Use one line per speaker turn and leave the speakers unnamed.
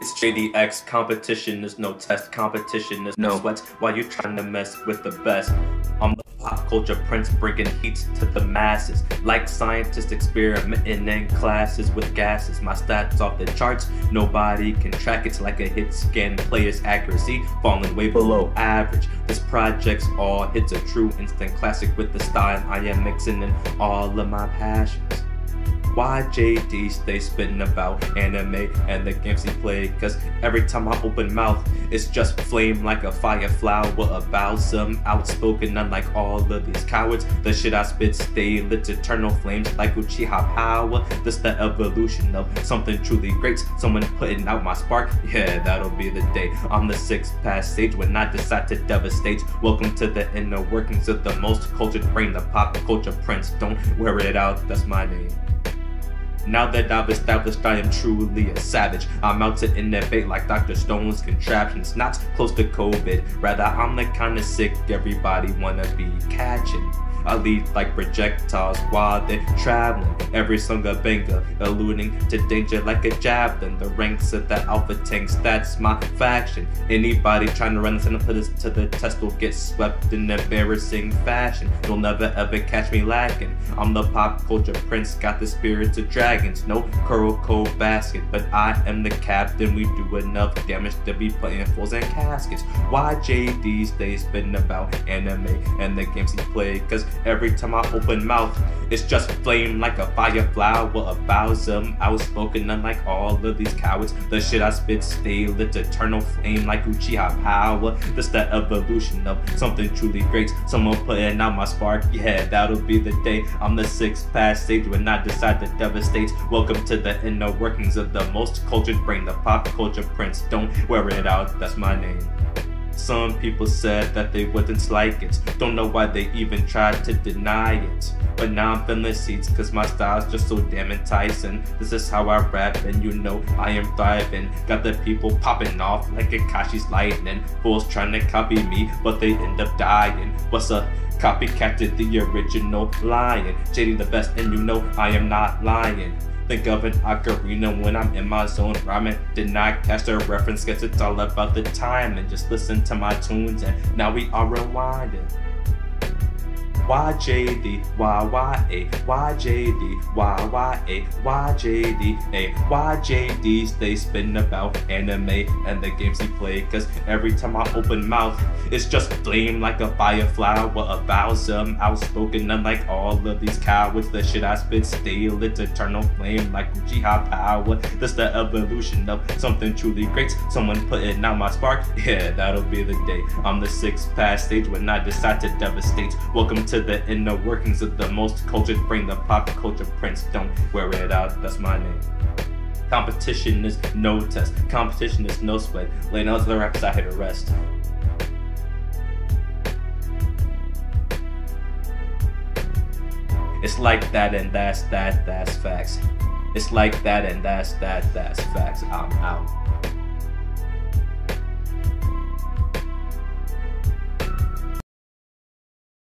It's JDX competition, there's no test, competition, there's no sweat. Why you trying to mess with the best? I'm the culture prince bringing heat to the masses. Like scientists experimenting in classes with gases. My stats off the charts, nobody can track It's like a hit scan player's accuracy, falling way below average. This project's all hits a true instant classic with the style I am mixing in all of my passions. Why JD stay spitting about anime and the games he play? Cause every time I open mouth, it's just flame like a fire flower about some outspoken, unlike all of these cowards. The shit I spit stay lit eternal flames like Uchiha power. This the evolution of something truly great. Someone putting out my spark, yeah, that'll be the day. I'm the sixth past stage when I decide to devastate. Welcome to the inner workings of the most cultured brain, the pop culture prince. Don't wear it out, that's my name. Now that I've established I am truly a savage, I'm out to bait like Dr. Stone's contraptions, not close to COVID. Rather, I'm the kind of sick everybody wanna be catching. I lead like projectiles while they're traveling. Every song a banger, alluding to danger like a javelin. The ranks of the alpha tanks, that's my faction. Anybody trying to run this and put us to the test will get swept in embarrassing fashion. You'll never ever catch me lacking. I'm the pop culture prince, got the spirits of dragons. No Kuroko basket, but I am the captain. We do enough damage to be playing fools and caskets. Why JD stays spitting about anime and the games he play? Cause Every time I open mouth, it's just flame like a fireflower about some outspoken, unlike all of these cowards. The shit I spit stay lit eternal flame like Uchiha power. This the evolution of something truly great. Someone putting out my spark, yeah, that'll be the day. I'm the sixth past stage when I decide to devastate. Welcome to the inner workings of the most cultured brain, the pop culture prince. Don't wear it out, that's my name. Some people said that they wouldn't like it. Don't know why they even tried to deny it. But now I'm feeling seats cause my style's just so damn enticing. This is how I rap and you know I am thriving. Got the people popping off like Kakashi's lightning. Fools trying to copy me but they end up dying. What's a copycat to the original lion? JD the best and you know I am not lying. Think of an ocarina when I'm in my zone rhyming. Did not catch the reference, guess it's all about the time. And just listen to my tunes, and now we are rewinding. YJD, YYA, YJD, YYA, YJD, A, stay spinning about anime and the games he play. Cause every time I open mouth, it's just flame like a fireflower about some outspoken, unlike all of these cowards. The shit I spit stay it's eternal flame like Uchiha power. That's the evolution of something truly great. Someone putting out my spark, yeah, that'll be the day. I'm the sixth past stage when I decide to devastate. Welcome to to the inner workings of the most cultured brain, the pop culture prince. Don't wear it out, that's my name. Competition is no test, competition is no sweat. Laying out to the raps, I hit a rest. It's like that and that's that, that's facts. It's like that and that's that, that's facts. I'm out.